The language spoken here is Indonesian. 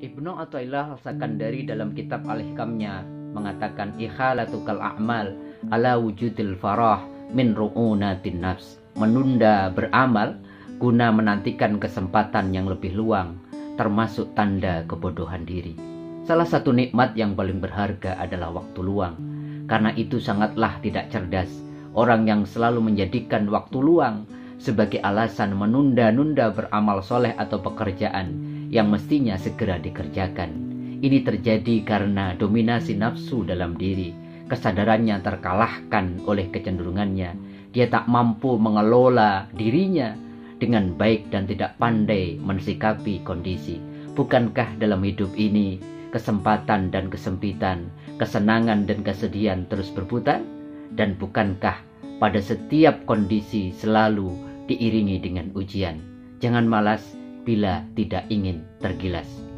Ibnu Athaillah Sakandari dalam kitab Al-Hikamnya mengatakan ikhalatukal a'mal ala wujudil farah min ru'unatin nafs. Menunda beramal guna menantikan kesempatan yang lebih luang termasuk tanda kebodohan diri. Salah satu nikmat yang paling berharga adalah waktu luang. Karena itu sangatlah tidak cerdas orang yang selalu menjadikan waktu luang sebagai alasan menunda-nunda beramal soleh atau pekerjaan yang mestinya segera dikerjakan. Ini terjadi karena dominasi nafsu dalam diri, kesadarannya terkalahkan oleh kecenderungannya. Dia tak mampu mengelola dirinya dengan baik dan tidak pandai mensikapi kondisi. Bukankah dalam hidup ini kesempatan dan kesempitan, kesenangan dan kesedihan terus berputar? Dan bukankah pada setiap kondisi selalu diiringi dengan ujian? Jangan malas, bila tidak ingin tergilas.